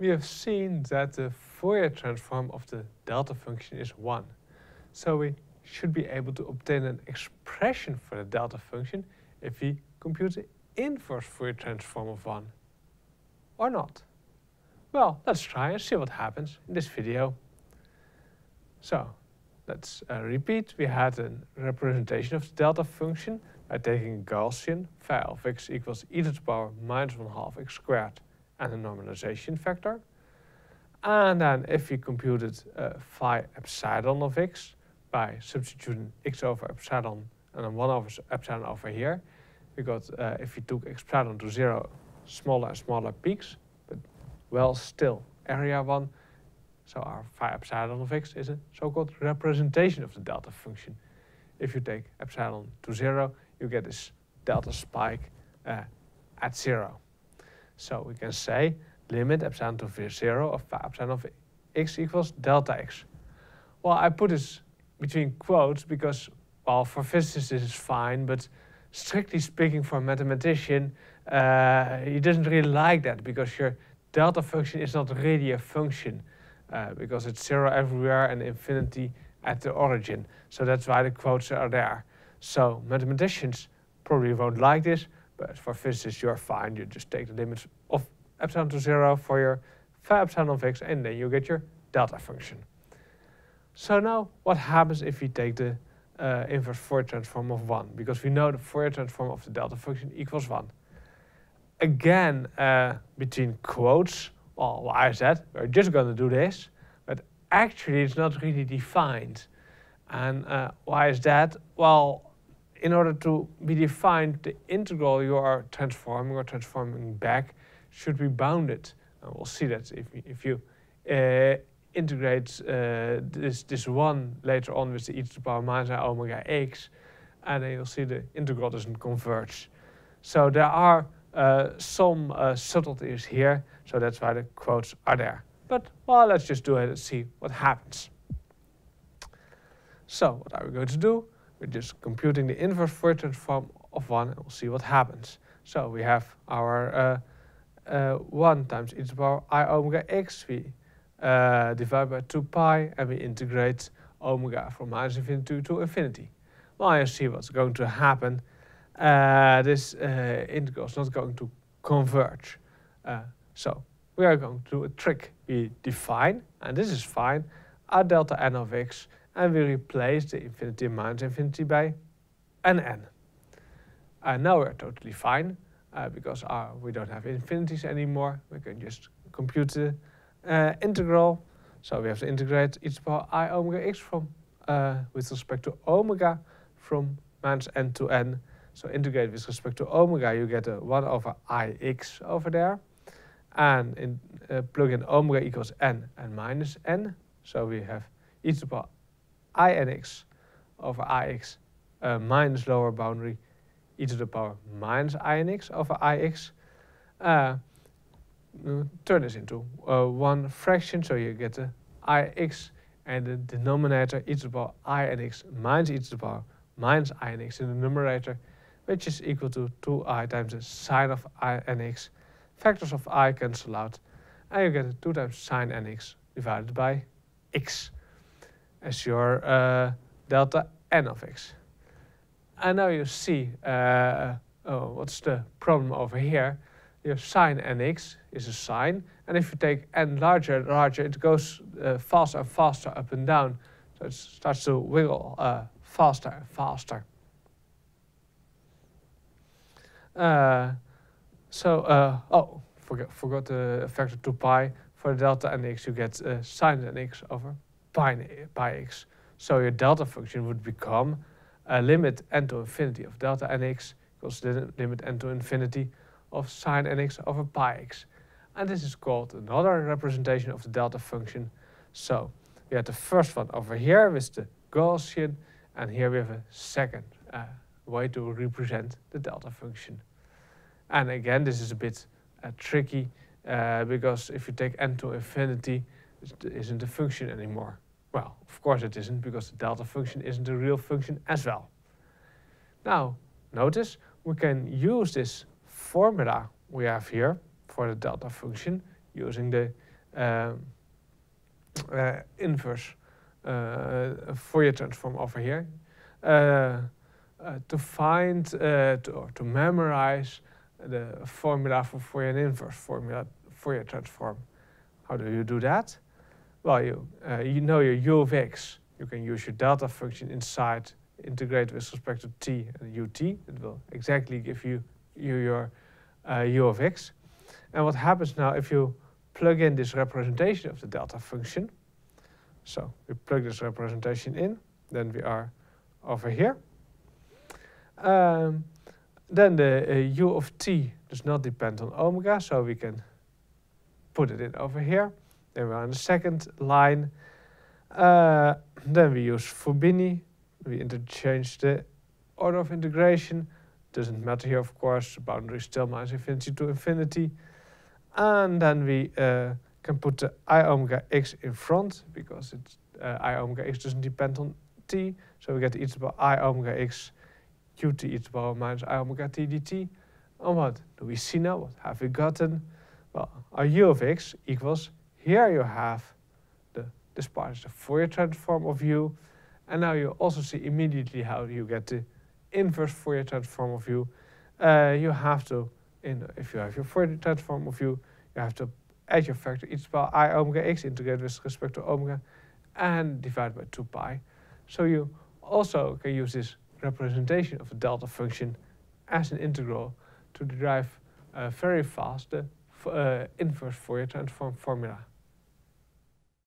we have seen that the Fourier transform of the delta function is 1. So we should be able to obtain an expression for the delta function if we compute the inverse Fourier transform of 1. Or not. Well, let's try and see what happens in this video. So, let's uh, repeat. We had a representation of the delta function by taking Gaussian phi of x equals e to the power minus 1 half x squared and a normalization factor. And then if we computed uh, phi epsilon of x by substituting x over epsilon and then 1 over epsilon over here, we got, uh, if we took epsilon to 0, smaller and smaller peaks, but well still area 1. So our phi epsilon of x is a so-called representation of the delta function. If you take epsilon to 0, you get this delta spike uh, at zero. So we can say limit epsilon to zero of epsilon of x equals delta x. Well, I put this between quotes because, well, for physicists this is fine, but strictly speaking for a mathematician, uh, he doesn't really like that because your delta function is not really a function uh, because it's zero everywhere and infinity at the origin. So that's why the quotes are there. So mathematicians probably won't like this, but for physicists you're fine. You just take the limits of epsilon to zero for your phi epsilon of x and then you get your delta function. So now what happens if we take the uh, inverse Fourier transform of 1? Because we know the Fourier transform of the delta function equals 1. Again, uh, between quotes, well, why is that? We're just going to do this, but actually it's not really defined. And uh, why is that? Well, in order to be defined, the integral you are transforming or transforming back should be bounded. And we'll see that if, if you uh, integrate uh, this, this 1 later on with the e to the power minus omega x, and then you'll see the integral doesn't converge. So there are uh, some uh, subtleties here, so that's why the quotes are there. But, well, let's just do it and see what happens. So, what are we going to do? We're just computing the inverse Fourier transform of 1 and we'll see what happens. So we have our uh, uh, 1 times e to the power i omega x. We uh, divide by 2 pi and we integrate omega from minus infinity to infinity. Well, you see what's going to happen. Uh, this uh, integral is not going to converge. Uh, so we are going to do a trick. We define, and this is fine, our delta n of x and we replace the infinity minus infinity by an n. And now we're totally fine uh, because our, we don't have infinities anymore. We can just compute the uh, integral. So we have to integrate e to the power i omega x from uh, with respect to omega from minus n to n. So integrate with respect to omega, you get a 1 over ix over there. And in, uh, plug in omega equals n and minus n. So we have e to the power inx over ix uh, minus lower boundary e to the power minus inx over ix. Uh, turn this into uh, one fraction, so you get the ix and the denominator e to the power inx minus e to the power minus inx in the numerator, which is equal to 2i times the sine of inx. Factors of i cancel out, and you get 2 times sine nx divided by x as your uh, delta n of x. And now you see uh, oh, what's the problem over here. Your sine nx is a sine, and if you take n larger and larger, it goes uh, faster and faster up and down. So it starts to wiggle uh, faster and faster. Uh, so, uh, oh, forgot, forgot the factor 2 pi. For the delta nx, you get uh, sine nx over pi, pi x. So your delta function would become a limit n to infinity of delta nx equals the limit n to infinity of sine nx over pi x. And this is called another representation of the delta function. So we have the first one over here with the Gaussian, and here we have a second uh, way to represent the delta function. And again, this is a bit uh, tricky uh, because if you take n to infinity, isn't a function anymore. Well, of course it isn't, because the delta function isn't a real function as well. Now, notice we can use this formula we have here for the delta function using the um, uh, inverse uh, Fourier transform over here. Uh, uh, to find uh, to, or to memorize the formula for Fourier inverse formula Fourier transform. How do you do that? Well, you, uh, you know your u of x. You can use your delta function inside, integrate with respect to t and ut. It will exactly give you, you your uh, u of x. And what happens now if you plug in this representation of the delta function? So we plug this representation in, then we are over here. Um, then the uh, u of t does not depend on omega, so we can put it in over here. Then we're on the second line. Uh, then we use Fubini. We interchange the order of integration. Doesn't matter here, of course. The boundary is still minus infinity to infinity. And then we uh, can put the i omega x in front because it's, uh, i omega x doesn't depend on t. So we get e to the power i omega x qt e to the power minus i omega t dt. And what do we see now? What have we gotten? Well, our u of x equals, here you have the, this part is the Fourier transform of u. And now you also see immediately how you get the inverse Fourier transform of u. Uh, you have to, in, if you have your Fourier transform of u, you have to add your factor e to the power i omega x integrate with respect to omega and divide by 2 pi. So you also can use this representation of the delta function as an integral to derive uh, very fast the uh, inverse Fourier transform formula.